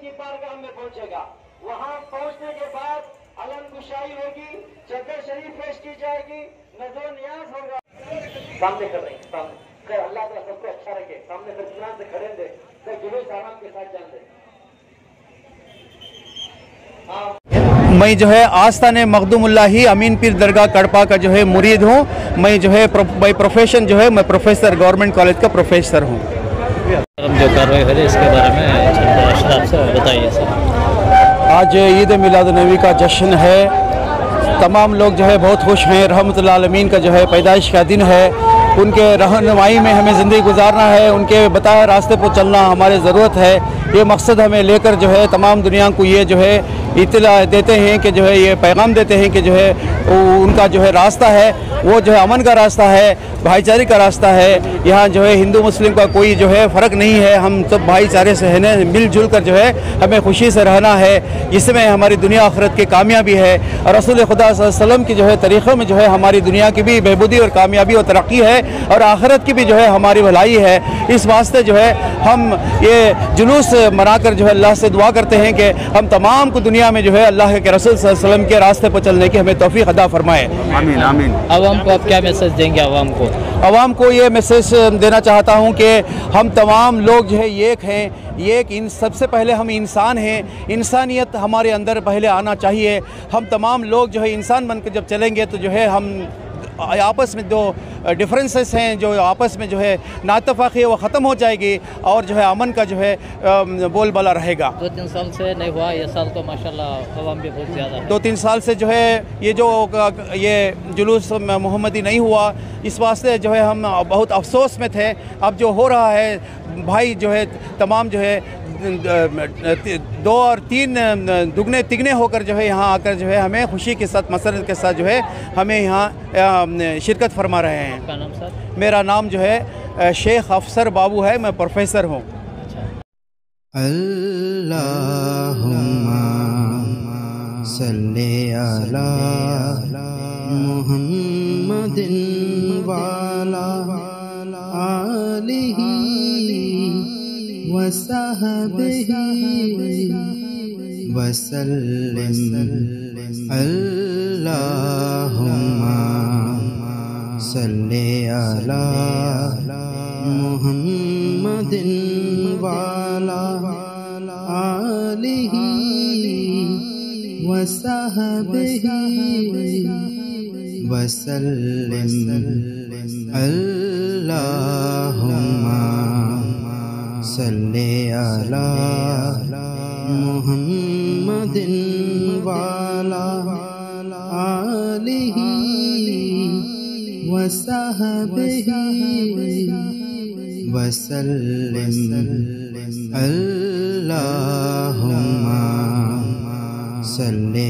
की बारगाह में पहुंचेगा। वहाँ पहुँचने के बाद अलम गुशाई होगी जगह शरीफ पेश की जाएगी, नज़र न्याज होगा। सामने कर रहे हैं, सामने। अल्लाह का सबको अच्छा रखे। सामने फिर इतना से खड़े दे फिर जुलूस आराम के साथ जान दे हाँ। मैं जो है, आस्थान मखदूमल्लाही अमीन पीर दरगाह कड़पा का जो है, मुरीद हूँ। मैं जो है बाई प्रोफेशन जो है, मैं प्रोफेसर गवर्नमेंट कॉलेज का प्रोफेसर हूँ। हम जो कार्रवाई हो रही है, इसके बारे में बताइए, सर। आज ईद मिलाद नबी का जश्न है। तमाम लोग जो है बहुत खुश हैं। रहमत आलमीन का जो है पैदाइश का दिन है। उनके रहनुमाई में हमें ज़िंदगी गुजारना है। उनके बताए रास्ते पर चलना हमारे ज़रूरत है। ये मकसद हमें लेकर जो है तमाम दुनिया को ये जो है इतला देते हैं कि जो है ये पैगाम देते हैं कि जो है उनका जो है रास्ता है वो जो है अमन का रास्ता है भाईचारे का रास्ता है यहाँ जो है हिंदू मुस्लिम का कोई जो है फ़र्क नहीं है हम सब भाईचारे से है मिलजुल कर जो है हमें खुशी से रहना है इसमें हमारी दुनिया आखरत की कामयाबी है और रसूल खुदा वसल्लम की जो है तरीक़ों में जो है हमारी दुनिया की भी बहबूदी और कामयाबी और तरक्की है और आखरत की भी जो है हमारी भलाई है इस वास्ते जो है हम ये जुलूस मनाकर जो है अल्लाह से दुआ करते हैं कि हम तमाम को दुनिया में जो है अल्लाह के रसूल वसल्लम के रास्ते पर चलने की हमें तोफ़ी अदा फरमाए। आमीन आमीन। आवाम को आप क्या मैसेज देंगे आवाम को? आवाम को ये मैसेज देना चाहता हूँ कि हम तमाम लोग जो है एक हैं एक इन सबसे पहले हम इंसान हैं। इंसानियत हमारे अंदर पहले आना चाहिए। हम तमाम लोग जो है इंसान बनकर जब चलेंगे तो जो है हम आपस में जो डिफरेंसेस हैं जो आपस में जो है नातफाक़ी है वो ख़त्म हो जाएगी और जो है अमन का जो है बोलबाला रहेगा। दो तीन साल से नहीं हुआ ये साल तो माशाल्लाह आवाम भी बहुत ज़्यादा दो तीन साल से जो है ये जो ये जुलूस मोहम्मदी नहीं हुआ इस वास्ते जो है हम बहुत अफसोस में थे। अब जो हो रहा है भाई जो है तमाम जो है दो और तीन दुगने तिगने होकर जो है यहाँ आकर जो है हमें खुशी के साथ मसरत के साथ जो है हमें यहाँ शिरकत फरमा रहे हैं। नाम मेरा नाम जो है शेख अफसर बाबू है मैं प्रोफेसर हूँ। अला मुहम्मदिन वाला आलिही वसहबिही वसल्लिम अल्लाहुम्मा सल्ली अला मुहम्मदिन वाला आलिही वसहबिही वसल्लिम अल्लाहुम्मा सल्ली अला मुहम्मदिन वाला आलिही वसहबिही वसल्लिम अल्लाहुम्मा सल्ली